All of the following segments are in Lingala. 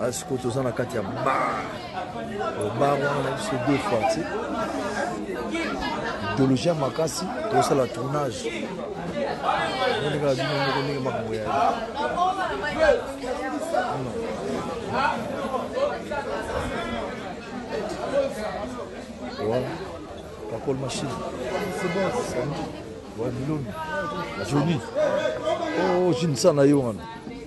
Ah, sikoyo toza na kati ya bar bar wana na biso deux fois te idéologie ya makasi tozosala tournage ndenge na bino moko ndenge makambo ya voilà kakol machine c'est bon c'est bon wa biloni joni o oh, jini sa na yo wana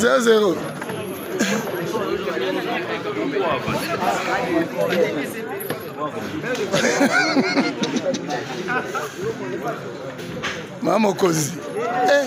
zero zero mama mokonzi eh.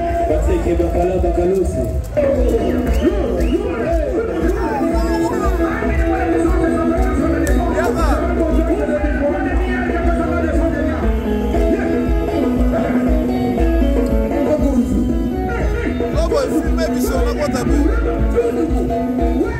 Baseke bakala bakalosi. Lobo, filme biso na kota pe.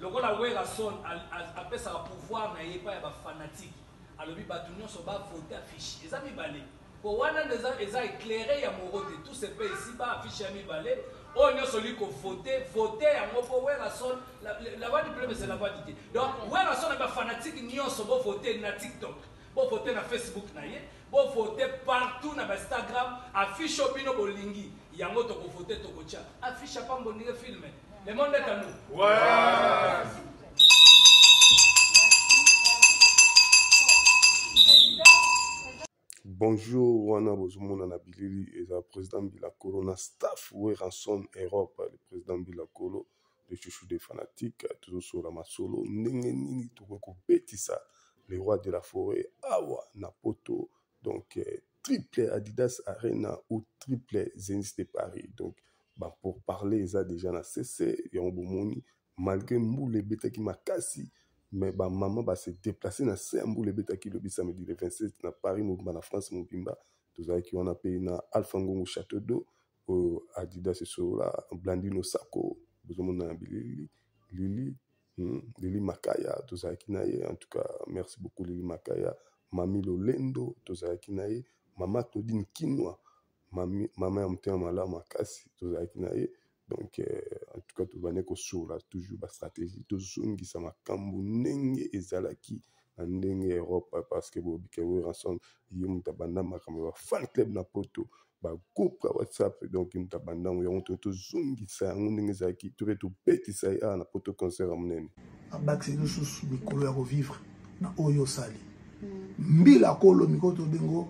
Lokola Werrason apesaka pouvoir na ye epai ya ba fanatiques, alobi batu nionso ba voter affiche eza mibale. Po wana nde eza eza eclaire ya Morote, tout se paie ici bas, affiche ea mibale, oyo nionso olingi ko voter, voter yango po Werrason, la la voix du peuple c'est la voix de Dieu. Donc Werrason na ba fanatiques nionso bo voter na TikTok, bo voter na Facebook na ye. Bo vote partout na ba stagram affiche oyo bino bolingi yango toko vote toko tia affiche ya pamba ondire film le monde est à nous ouais. bonjour wana bozomona na bilili eza président bilakolo na staff weranson europe le président bilakolo le chouchou des fanatiques tozosolola masolo ndenge nini tokoki kobetisa le roi de la forêt awa na poto donc eh, triple adidas arena ou triple zenith de paris donc ba pour parler eza déjà na cc yango bomoni malgré mbula ebetaki makasi mais bamama base déplace na se ya mbula ebetaki lobi samedi le 27 na paris mobimba na france mobimba tozalaki wana mpe na alpha ngongo chateau d'eau oyo adidas esolola blandino sako bozomona na bilili lili hmm, lili makaya tozalaki na ye en tout cas merci beaucoup lili makaya mami lolendo tozalaki na ye mama claudine kinwa mami, mama ya motema malamu makasi tozalaki na ye donc euh, en tout cas tobandi kosolola toujours bastratégie tozongisa makambo ndenge ezalaki na ndenge ya europe parce que bobike werrason ye moto abanda makambo ya fan club na poto bagroupe ya whatsapp donc ye moto abanda yango yango toni tozongisa yango ndenge ezalaki to mpe tobetisa ye awa na poto concert ya monene abakisi lisusu mikolo ya kovivre na oyo osali hmm. mbila kolo mikolo tobengo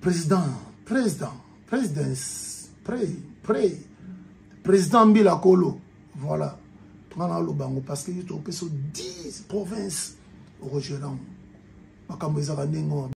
président président présidence pré pré Président Mbila Kolo, voilà. nga na aloba yango parce que yo topesa 10 province orogera yango makambo ezalaka ndenge